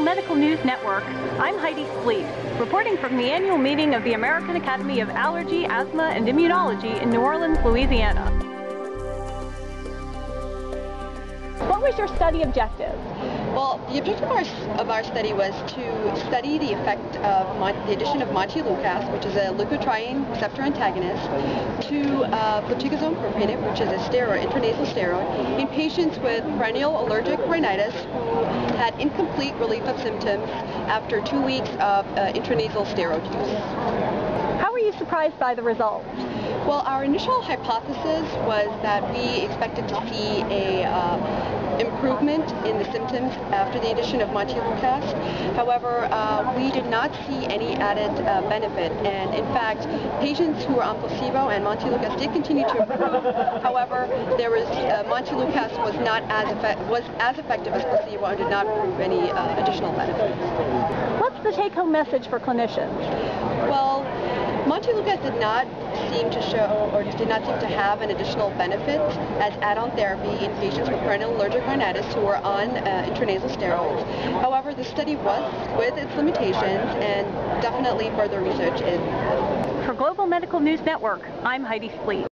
Medical News Network, I'm Heidi Splete, reporting from the annual meeting of the American Academy of Allergy, Asthma, and Immunology in New Orleans, Louisiana. What was your study objective? Well, the objective of our, of our study was to study the effect of mon- the addition of montelukast, which is a leukotriene receptor antagonist, to uh, fluticasone propionate, which is a steroid, intranasal steroid, in patients with perennial allergic rhinitis who had incomplete relief of symptoms after two weeks of uh, intranasal steroid use. How were you surprised by the results? Well, our initial hypothesis was that we expected to see a uh, improvement in the symptoms after the addition of montelukast. However, uh, we did not see any added uh, benefit, and in fact, patients who were on placebo and montelukast did continue to improve. However, there was uh, montelukast was not as was as effective as placebo and did not prove any uh, additional benefits. What's the take-home message for clinicians? Well, Montelukast did not seem to show or did not seem to have an additional benefit as add-on therapy in patients with perennial allergic rhinitis who were on uh, intranasal steroids. However, the study was with its limitations and definitely further research is For Global Medical News Network, I'm Heidi Splete.